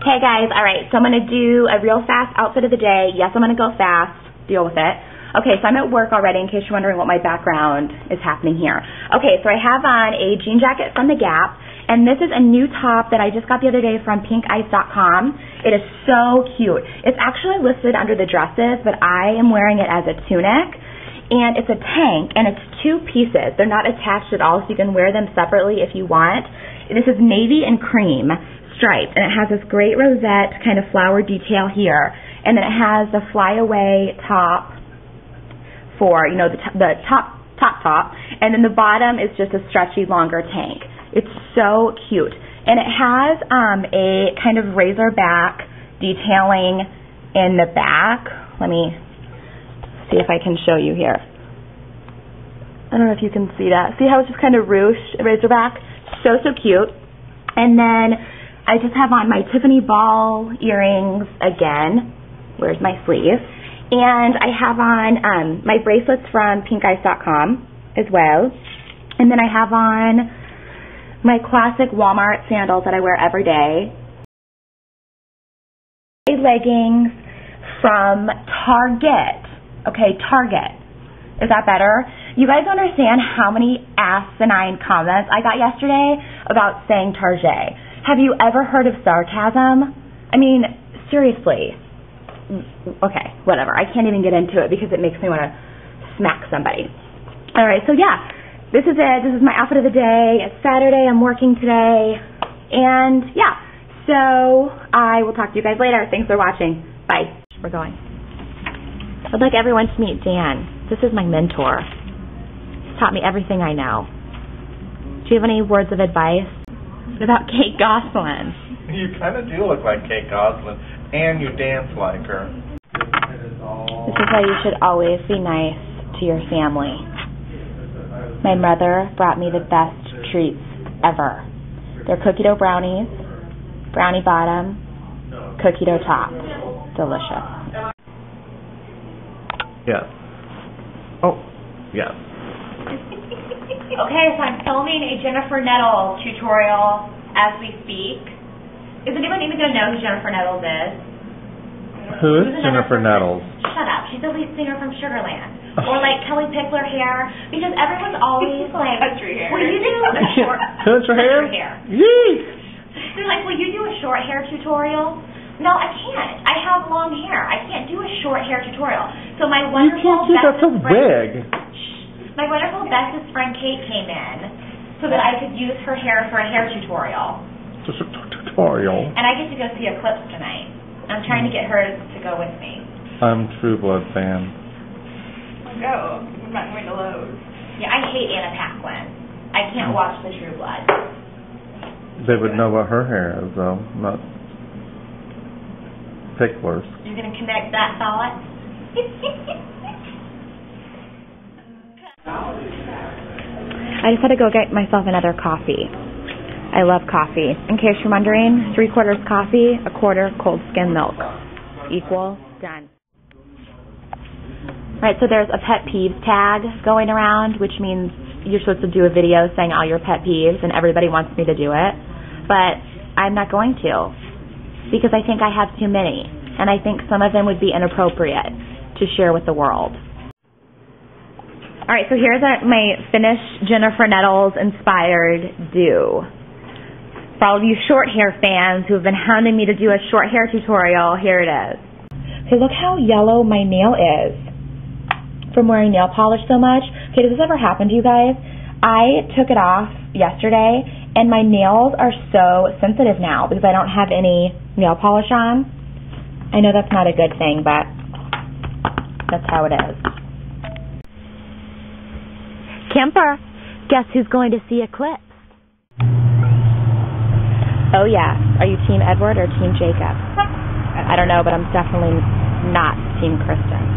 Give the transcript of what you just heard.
Hey guys, alright, so I'm going to do a real fast outfit of the day. Yes, I'm going to go fast. Deal with it. Okay, so I'm at work already in case you're wondering what my background is happening here. Okay, so I have on a jean jacket from The Gap, and this is a new top that I just got the other day from pinkice.com. It is so cute. It's actually listed under the dresses, but I am wearing it as a tunic. And it's a tank, and it's two pieces. They're not attached at all, so you can wear them separately if you want. This is navy and cream striped, and it has this great rosette kind of flower detail here, and then it has the flyaway top for you know the, t- the top top top, and then the bottom is just a stretchy longer tank. It's so cute, and it has um, a kind of razor back detailing in the back. Let me see if I can show you here. I don't know if you can see that. See how it's just kind of ruched, razor back? So, so cute. And then I just have on my Tiffany ball earrings again. Where's my sleeve? And I have on um, my bracelets from pinkice.com as well. And then I have on my classic Walmart sandals that I wear every day. Leggings from Target. Okay, Target. Is that better? You guys understand how many asinine comments I got yesterday about saying Target. Have you ever heard of sarcasm? I mean, seriously. Okay, whatever. I can't even get into it because it makes me want to smack somebody. All right, so yeah, this is it. This is my outfit of the day. It's Saturday. I'm working today. And yeah, so I will talk to you guys later. Thanks for watching. Bye. We're going. I'd like everyone to meet Dan. This is my mentor. He's taught me everything I know. Do you have any words of advice? What about Kate Gosselin? You kind of do look like Kate Gosselin, and you dance like her. This is why you should always be nice to your family. My mother brought me the best treats ever. They're cookie dough brownies, brownie bottom, cookie dough top. Delicious. Yes. Oh, yes. Okay, so I'm filming a Jennifer Nettles tutorial as we speak. Is anyone even going to know who Jennifer Nettles is? Who is Who's Jennifer? Nettles? Shut up. She's the lead singer from Sugarland. Or like Kellie Pickler hair. Because everyone's always like, Country hair. will you do a short Country hair? country hair? Yee! They're like, will you do a short hair tutorial? No, I can't. I have long hair. I can't do a short hair tutorial. So my wonderful You can't do that's a bestest friend, wig. My wonderful bestest friend Kate came in so that I could use her hair for a hair tutorial. Just a t- tutorial. And I get to go see Eclipse tonight. I'm trying to get her to go with me. I'm True Blood fan. Go. I'm not going to Lowe's. Yeah, I hate Anna Paquin. I can't mm. watch The True Blood. They would know what her hair is, though, not Pickler's. You're gonna connect that thought? I just had to go get myself another coffee. I love coffee. In case you're wondering, three quarters coffee, a quarter cold skim milk. Equal, done. Right, so there's a pet peeves tag going around, which means you're supposed to do a video saying all your pet peeves, and everybody wants me to do it. But I'm not going to, because I think I have too many, and I think some of them would be inappropriate to share with the world. All right, so here's my finished Jennifer Nettles inspired do. For all of you short hair fans who have been hounding me to do a short hair tutorial, here it is. Okay, look how yellow my nail is from wearing nail polish so much. Okay, does this ever happen to you guys? I took it off yesterday and my nails are so sensitive now because I don't have any nail polish on. I know that's not a good thing, but that's how it is. Kemper, guess who's going to see Eclipse? Oh yeah, are you Team Edward or Team Jacob? I don't know, but I'm definitely not Team Kristen.